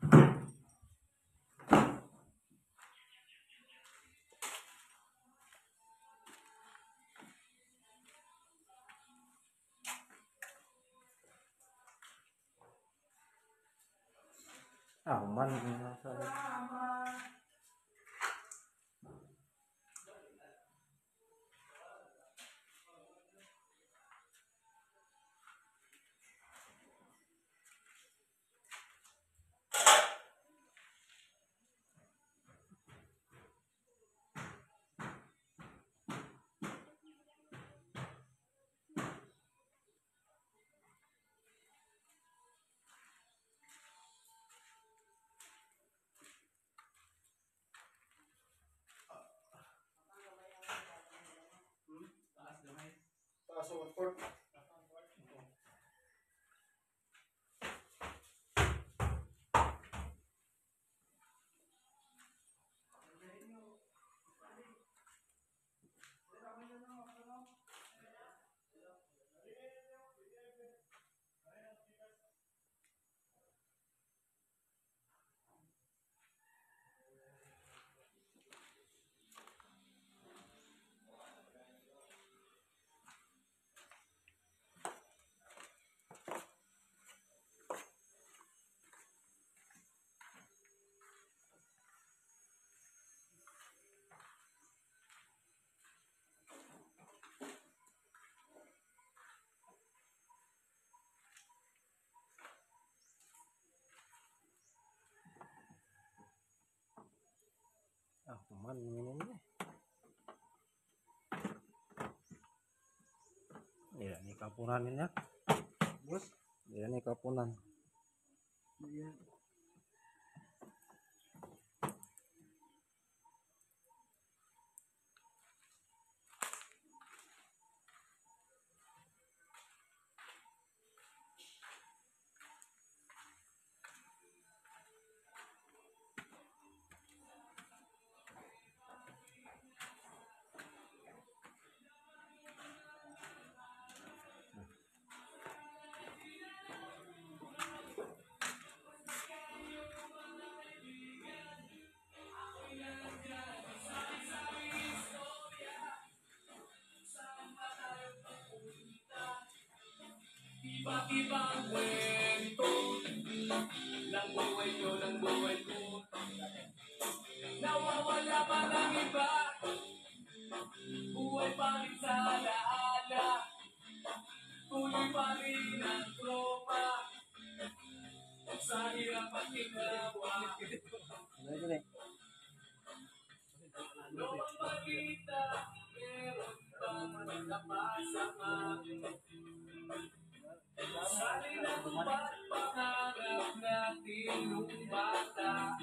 À, ảo manh nó sao important Aman ini. Ya, iya, ini kapunan ini ya. Bos. Ya, ini kapunan. Iya. Iba't ibang kwento ng buhay ko, ng buhay ko. Nawawala pa ng iba, buhay pa rin sa alaala. Tuloy pa rin ang tropa, sa hirap at ginawa. Ano ang balita, meron bang napasama? Sali na ba't pangarap natin nung bata?